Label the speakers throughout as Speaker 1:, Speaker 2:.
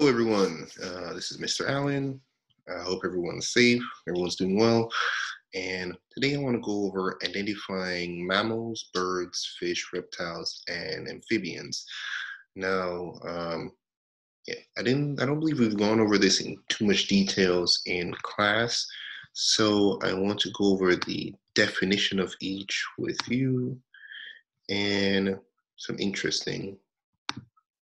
Speaker 1: Hello, everyone. Uh, this is Mr. Allen. I hope everyone's safe, everyone's doing well. And today I want to go over identifying mammals, birds, fish, reptiles, and amphibians. Now, um, yeah, I didn't. I don't believe we've gone over this in too much details in class. So I want to go over the definition of each with you and some interesting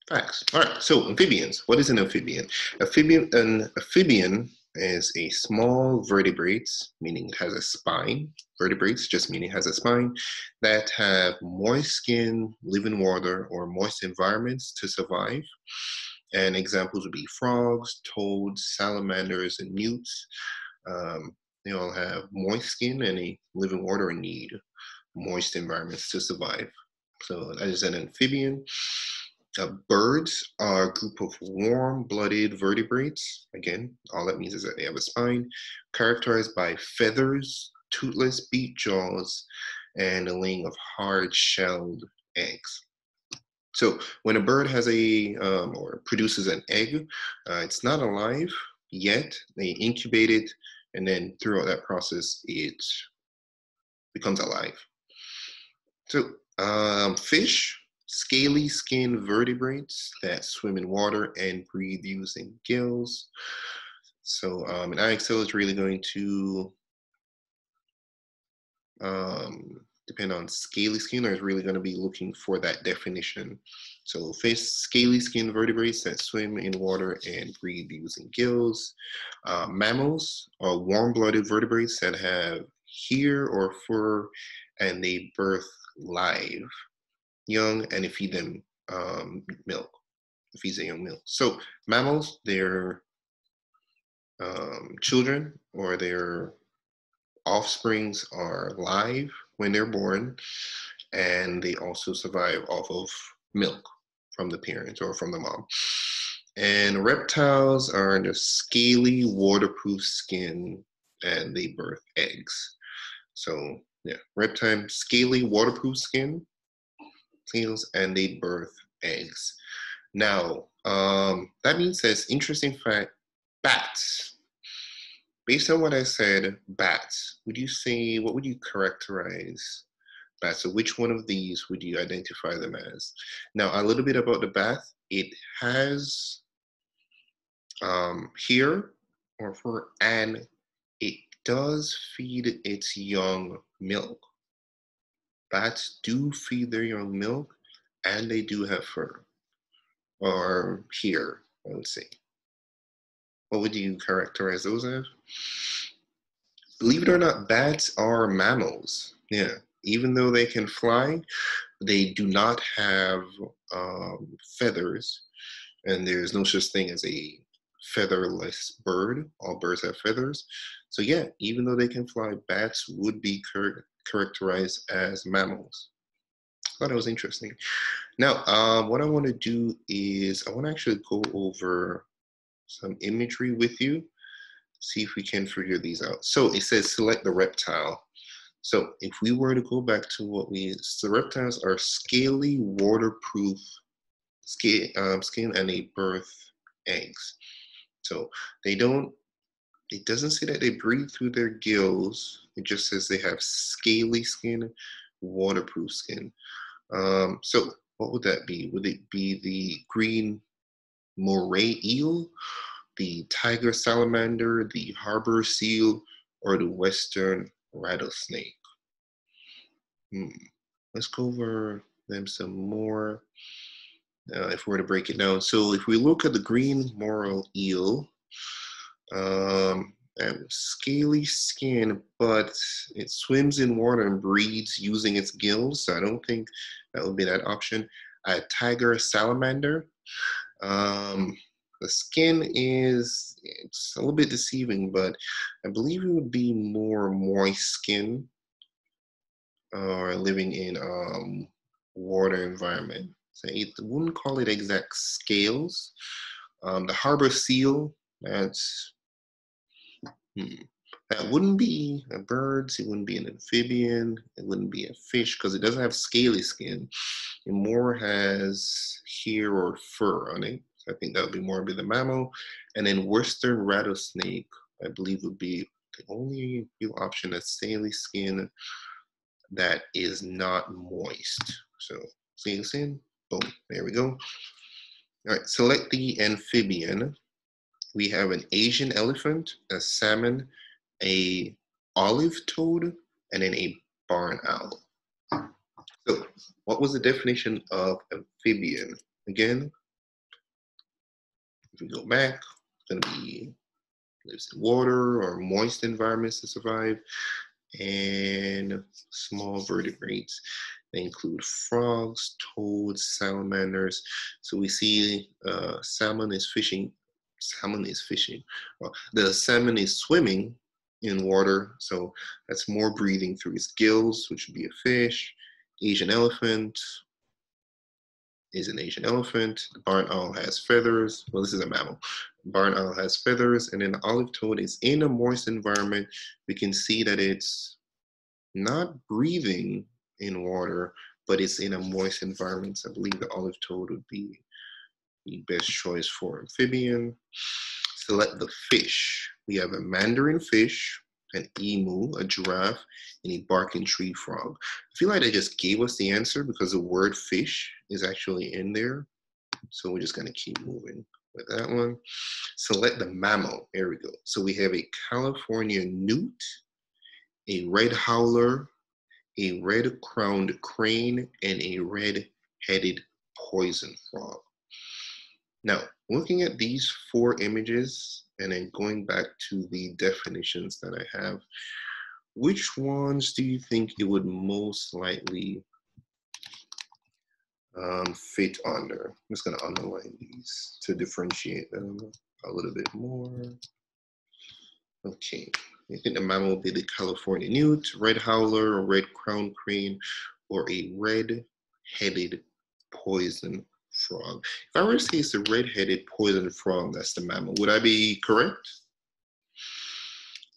Speaker 1: facts. All right, so amphibians. What is an amphibian? Amphibian, an amphibian is a small vertebrates, meaning it has a spine. Vertebrates just meaning it has a spine that have moist skin, live in water or moist environments to survive. And examples would be frogs, toads, salamanders, and newts. Um, they all have moist skin and they live in water and need moist environments to survive. So that is an amphibian. Uh, birds are a group of warm-blooded vertebrates. Again, all that means is that they have a spine, characterized by feathers, toothless beak jaws, and a laying of hard-shelled eggs. So when a bird has a um, or produces an egg, uh, it's not alive yet. They incubate it, and then throughout that process, it becomes alive. So um, fish scaly skin vertebrates that swim in water and breathe using gills. So um, an IXL is really going to um, depend on scaly skin or is really going to be looking for that definition. So fish, scaly skin vertebrates that swim in water and breathe using gills. Uh, mammals are warm-blooded vertebrates that have hair or fur and they birth live young and it feed them um, milk. Feeds them young milk. So mammals, their um, children or their offsprings are live when they're born, and they also survive off of milk from the parents or from the mom. And reptiles are the scaly, waterproof skin, and they birth eggs. So yeah, reptile, scaly, waterproof skin, tails and they birth eggs. Now, um, that means there's interesting fact, bats. Based on what I said, bats, would you say, what would you characterize bats? So which one of these would you identify them as? Now, a little bit about the bat. It has um, here or for and it does feed its young milk. Bats do feed their young milk and they do have fur. Or here, I would say. What would you characterize those as? Believe it or not, bats are mammals. Yeah. Even though they can fly, they do not have um, feathers. And there's no such thing as a featherless bird. All birds have feathers. So yeah, even though they can fly, bats would be characterized as mammals. I thought it was interesting. Now, um, what I want to do is I want to actually go over some imagery with you, see if we can figure these out. So it says select the reptile. So if we were to go back to what we, so reptiles are scaly, waterproof skin, um, skin and they birth eggs. So they don't, it doesn't say that they breathe through their gills. It just says they have scaly skin, waterproof skin. Um, so what would that be? Would it be the green moray eel, the tiger salamander, the harbor seal, or the western rattlesnake? Hmm. Let's go over them some more uh, if we were to break it down. So if we look at the green moray eel, um, and scaly skin, but it swims in water and breathes using its gills. So I don't think that would be that option. A tiger salamander. Um, the skin is it's a little bit deceiving, but I believe it would be more moist skin or uh, living in um, water environment. So it wouldn't call it exact scales. Um, the harbor seal, that's hmm, that wouldn't be a bird, it wouldn't be an amphibian, it wouldn't be a fish because it doesn't have scaly skin. It more has hair or fur on it. I think that would be more be the mammal. And then western rattlesnake, I believe would be the only real option that's scaly skin that is not moist. So scaly skin, boom, there we go. All right, select the amphibian. We have an Asian elephant, a salmon, a olive toad, and then a barn owl. So what was the definition of amphibian? Again, if we go back, it's gonna be lives in water or moist environments to survive, and small vertebrates. They include frogs, toads, salamanders. So we see uh, salmon is fishing. Salmon is fishing. Well, the salmon is swimming in water, so that's more breathing through its gills, which would be a fish. Asian elephant is an Asian elephant. The barn owl has feathers. Well, this is a mammal. Barn owl has feathers, and then the olive toad is in a moist environment. We can see that it's not breathing in water, but it's in a moist environment. So I believe the olive toad would be best choice for amphibian. Select the fish. We have a mandarin fish, an emu, a giraffe, and a barking tree frog. I feel like they just gave us the answer because the word fish is actually in there. So we're just gonna keep moving with that one. Select the mammal, there we go. So we have a California newt, a red howler, a red-crowned crane, and a red-headed poison frog. Now, looking at these four images and then going back to the definitions that I have, which ones do you think it would most likely um, fit under? I'm just gonna underline these to differentiate them a little bit more. Okay, I think the mammal will be the California newt, red howler, or red crown crane, or a red-headed poison frog. If I were to say it's a red-headed poison frog, that's the mammal, would I be correct?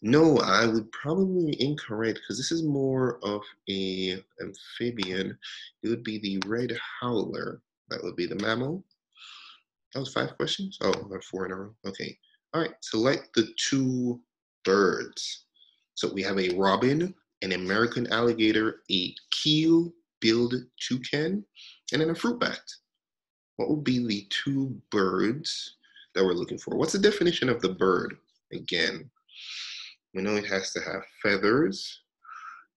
Speaker 1: No, I would probably be incorrect because this is more of a amphibian. It would be the red howler. That would be the mammal. That was five questions? Oh, four in a row. Okay. All right, select the two birds. So we have a robin, an American alligator, a keel-billed toucan, and then a fruit bat. What would be the two birds that we're looking for? What's the definition of the bird? Again, we know it has to have feathers.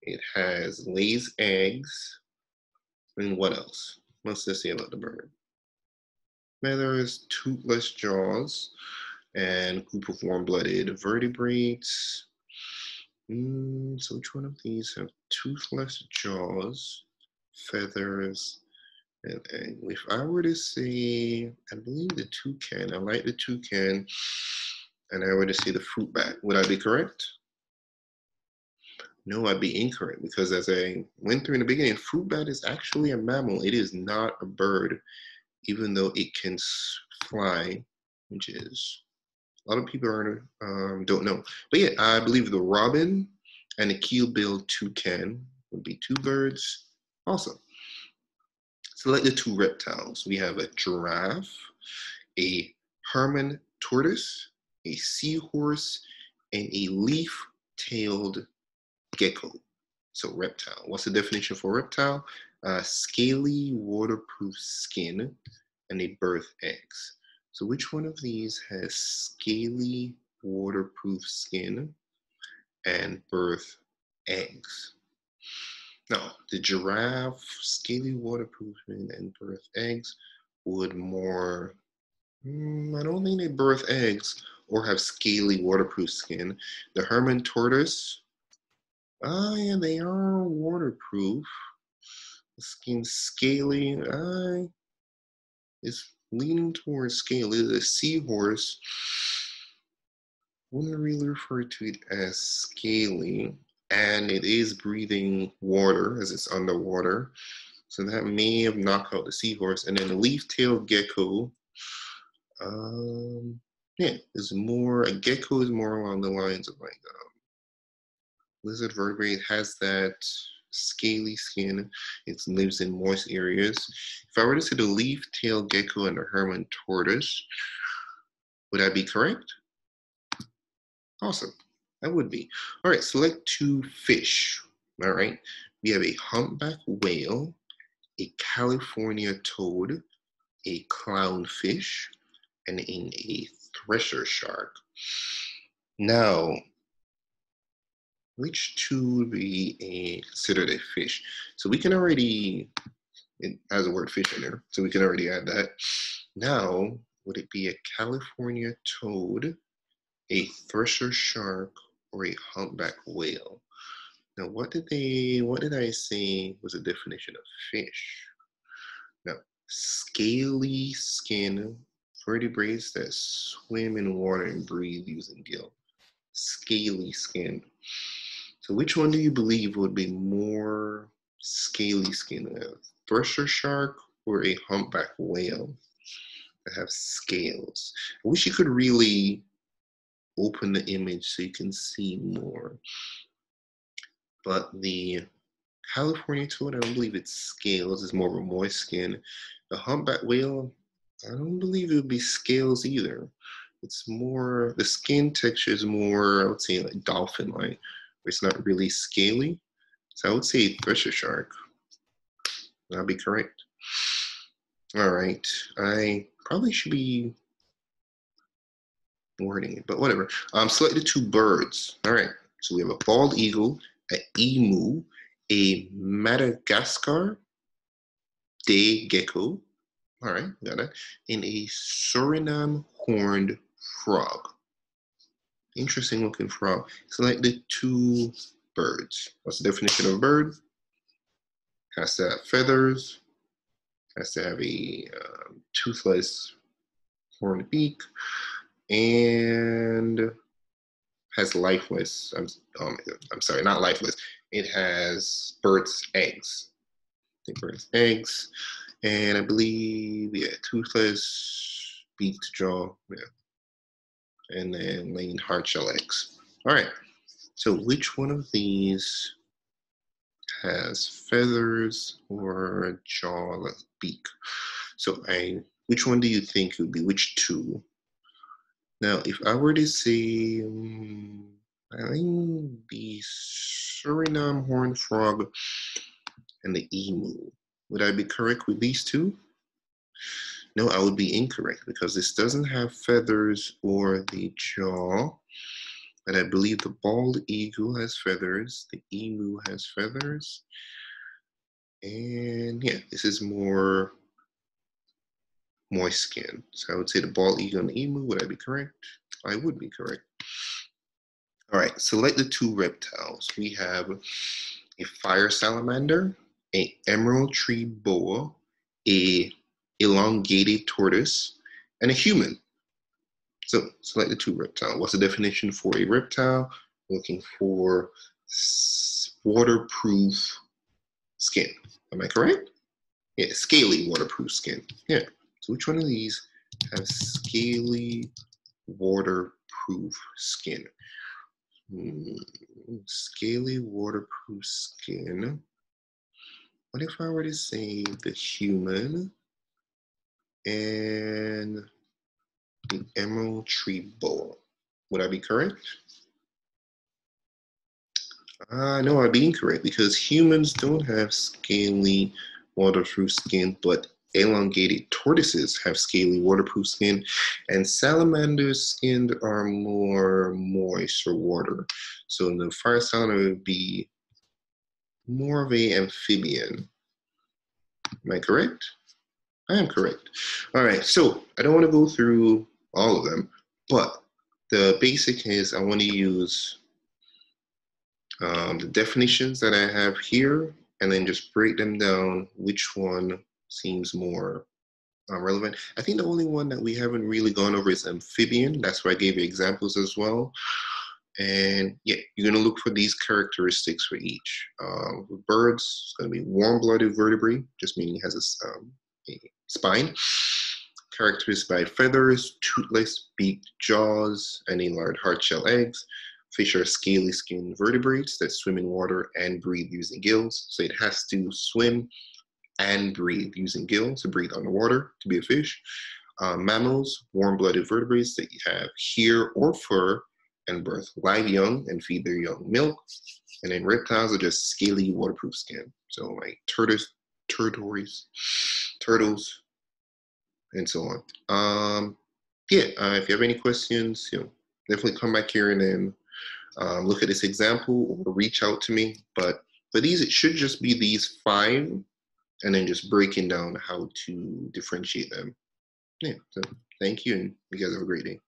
Speaker 1: It has lays eggs. And what else? What's this say about the bird? Feathers, toothless jaws, and group of warm-blooded vertebrates. Mm, so which one of these have toothless jaws, feathers, and, and if I were to say, I believe the toucan, I like the toucan, and I were to say the fruit bat, would I be correct? No, I'd be incorrect because as I went through in the beginning, fruit bat is actually a mammal. It is not a bird, even though it can fly, which is a lot of people are, um, don't know. But yeah, I believe the robin and the keel-billed toucan would be two birds. Awesome. Select the two reptiles. We have a giraffe, a Hermann tortoise, a seahorse, and a leaf-tailed gecko. So reptile. What's the definition for reptile? Uh, scaly, waterproof skin, and they birth eggs. So which one of these has scaly waterproof skin and birth eggs? Now, the giraffe, scaly waterproof and birth eggs would more, mm, I don't think they birth eggs or have scaly waterproof skin. The Hermann tortoise, oh yeah, they are waterproof. The skin scaly, uh, it's leaning towards scaly. The seahorse. Wouldn't really refer to it as scaly, and it is breathing water as it's underwater. So that may have knocked out the seahorse. And then the leaf-tailed gecko, um, yeah, is more, a gecko is more along the lines of like um, lizard vertebrate, has that scaly skin. It lives in moist areas. If I were to say the leaf-tailed gecko and the Hermann tortoise, would that be correct? Awesome. That would be. All right, select two fish. All right. We have a humpback whale, a California toad, a clownfish, and in a thresher shark. Now, which two would be a, considered a fish? So we can already, it has a word fish in there, so we can already add that. Now, would it be a California toad, a thresher shark, or a humpback whale. Now, what did they, what did I say was a definition of fish? Now, scaly skin vertebrates that swim in water and breathe using gill. Scaly skin. So which one do you believe would be more scaly skin? A thresher shark or a humpback whale that have scales? I wish you could really open the image so you can see more. But the California toad, I don't believe it scales. It's more of a moist skin. The humpback whale, I don't believe it would be scales either. It's more, the skin texture is more, I would say like dolphin-like. It's not really scaly. So I would say thresher shark. That'd be correct. All right, I probably should be wording it, but whatever. Um, select the two birds. All right. So we have a bald eagle, an emu, a Madagascar day gecko. All right, got it. And a Suriname horned frog. Interesting looking frog. Select the two birds. What's the definition of a bird? Has to have feathers, has to have a um, toothless horned beak, and has lifeless. I'm, um, I'm sorry, not lifeless. It has birds' eggs. I think birds' eggs, and I believe yeah, toothless, beaked jaw, yeah, and then laying hard shell eggs. All right. So which one of these has feathers or a jaw, beak? So I, which one do you think would be? Which two? Now, if I were to say, um, I think the Suriname horned frog and the emu, would I be correct with these two? No, I would be incorrect because this doesn't have feathers or the jaw. And I believe the bald eagle has feathers, the emu has feathers. And yeah, this is more moist skin. So I would say the bald eagle and the emu. Would I be correct? I would be correct. All right, select the two reptiles. We have a fire salamander, a emerald tree boa, a elongated tortoise, and a human. So select the two reptile. What's the definition for a reptile? Looking for waterproof skin. Am I correct? Yeah, scaly waterproof skin. Yeah. So which one of these has scaly, waterproof skin? Hmm, scaly, waterproof skin. What if I were to say the human and the emerald tree boa? Would I be correct? Uh, no, I'd be incorrect because humans don't have scaly, waterproof skin, but elongated tortoises have scaly waterproof skin, and salamanders' skin are more moist or water. So the fire salamander would be more of a amphibian. Am I correct? I am correct. All right, so I don't want to go through all of them, but the basic is I want to use um, the definitions that I have here and then just break them down which one seems more uh, relevant. I think the only one that we haven't really gone over is amphibian. That's where I gave you examples as well. And yeah, you're gonna look for these characteristics for each. Um, with birds, it's gonna be warm-blooded vertebrate, just meaning it has a, um, a spine. Characterized by feathers, toothless, beaked jaws, and enlarged hard shell eggs. fish are scaly skinned vertebrates that swim in water and breathe using gills. So it has to swim and breathe using gills to breathe underwater to be a fish. Uh, mammals, warm blooded vertebrates that you have hair or fur and birth live young and feed their young milk. And then reptiles are just scaly, waterproof skin. So like turtles, turtles, turtles, and so on. Um, yeah, uh, if you have any questions, you know, definitely come back here and then um, look at this example or reach out to me. But for these, it should just be these five and then just breaking down how to differentiate them. Yeah, so thank you and you guys have a great day.